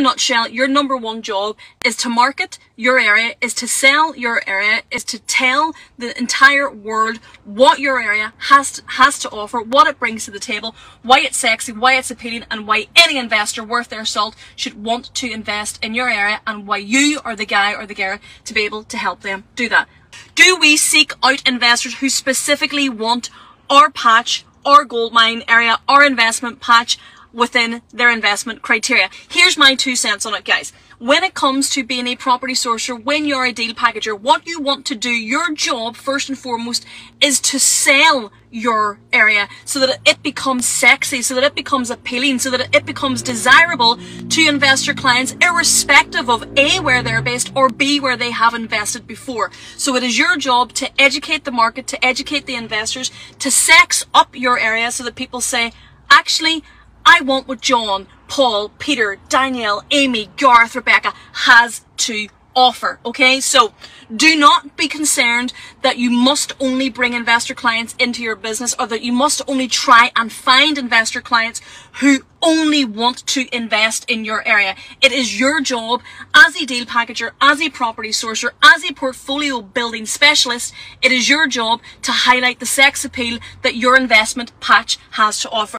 a nutshell, your number one job is to market your area, is to sell your area, is to tell the entire world what your area has to, has to offer, what it brings to the table, why it's sexy, why it's appealing, and why any investor worth their salt should want to invest in your area, and why you are the guy or the girl to be able to help them do that. Do we seek out investors who specifically want our patch, our gold mine area, our investment patch? Within their investment criteria. Here's my two cents on it, guys. When it comes to being a property sourcer, when you're a deal packager, what you want to do, your job first and foremost is to sell your area so that it becomes sexy, so that it becomes appealing, so that it becomes desirable to investor clients irrespective of A, where they're based or B, where they have invested before. So it is your job to educate the market, to educate the investors, to sex up your area so that people say, actually, I want what John, Paul, Peter, Danielle, Amy, Garth, Rebecca has to offer. Okay, so do not be concerned that you must only bring investor clients into your business or that you must only try and find investor clients who only want to invest in your area. It is your job as a deal packager, as a property sourcer, as a portfolio building specialist. It is your job to highlight the sex appeal that your investment patch has to offer.